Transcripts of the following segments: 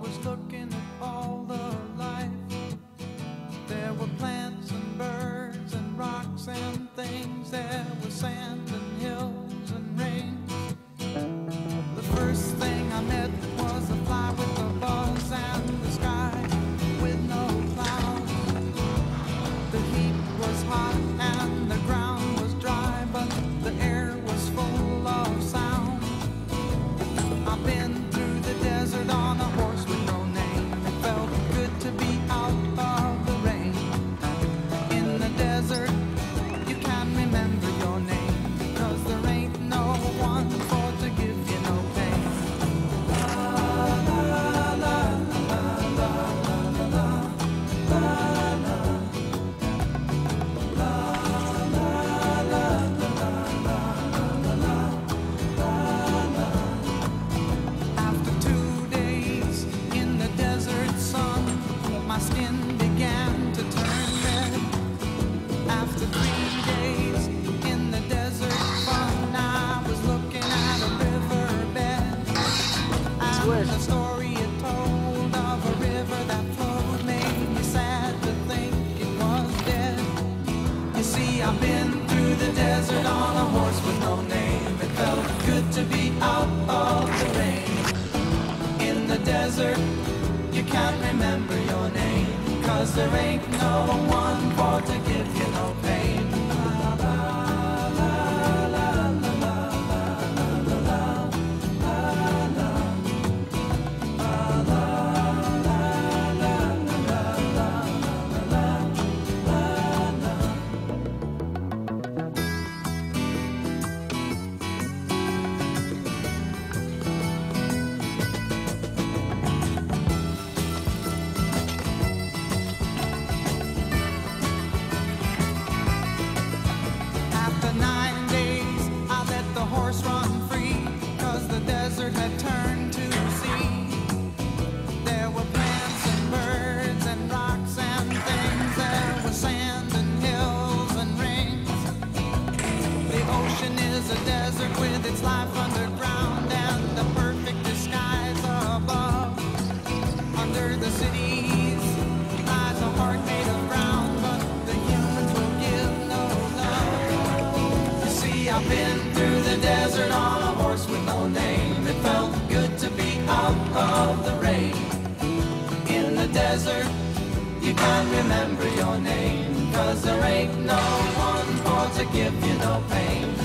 was the desert. You can't remember your name Cause there ain't no one for to give you no pain. desert had turned. desert. You can't remember your name, cause there ain't no one for to give you no pain.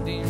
Winding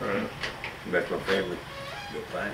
Right. Mess my family, you'll find.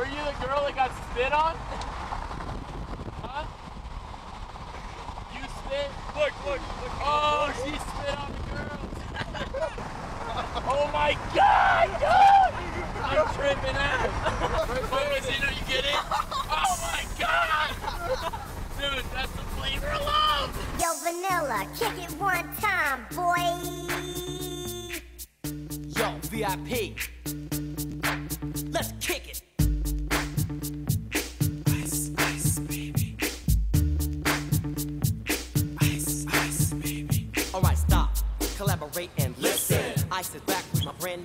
Were you the girl that got spit on? Huh? You spit? Look, look, look. Oh, she spit on the girls. oh my god, dude! I'm tripping out. Focus in, are you get it? Oh my god! Dude, that's the flavor of love! Yo, Vanilla, kick it one time, boy. Yo, VIP.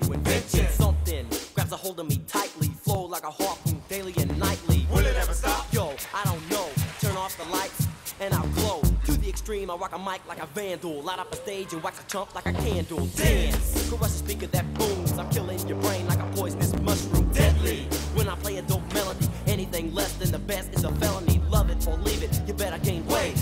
New invention. Something grabs a hold of me tightly. Flow like a harpoon daily and nightly. Will it ever stop? Yo, I don't know. Turn off the lights and I'll glow. To the extreme, I rock a mic like a vandal. Light up a stage and wax a chump like a candle. Dance! Crush a speaker that booms. I'm killing your brain like a poisonous mushroom. Deadly! When I play a dope melody, anything less than the best is a felony. Love it or leave it, you better gain weight.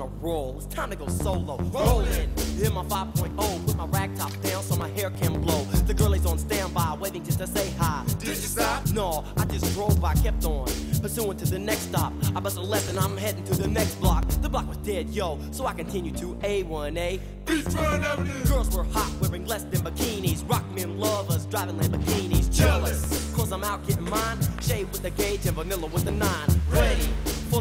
On a roll, it's time to go solo. Rolling, in my 5.0, put my rag top down so my hair can blow. The girl is on standby, waiting just to say hi. Did you stop? No, I just drove by, kept on. Pursuing to the next stop. I bust a left and I'm heading to the next block. The block was dead, yo, so I continue to A1A. Girls were hot, wearing less than bikinis. Rock men lovers, driving Lamborghinis. Jealous, cause I'm out getting mine. Shay with the gauge and vanilla with the nine.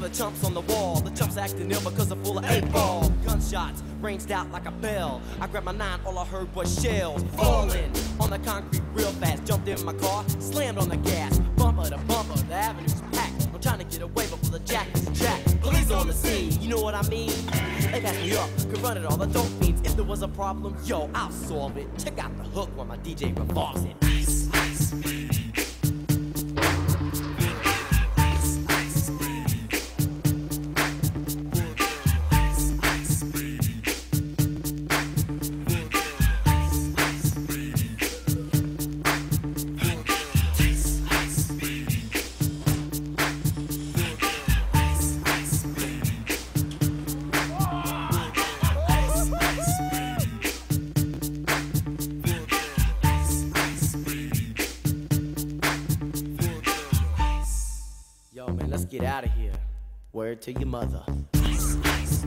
The chumps on the wall. The chumps acting ill because I'm full of eight ball. Gunshots ranged out like a bell. I grabbed my nine, all I heard was shells falling on the concrete real fast. Jumped in my car, slammed on the gas. Bumper to bumper, the avenue's packed. I'm trying to get away before the jack is jacked. Police on the scene, you know what I mean? They pass me up, could run it all. The dope means if there was a problem, yo, I'll solve it. Check out the hook while my DJ revolves it. Ice, ice. Ice, get out of here. Word to your mother. Ice, ice,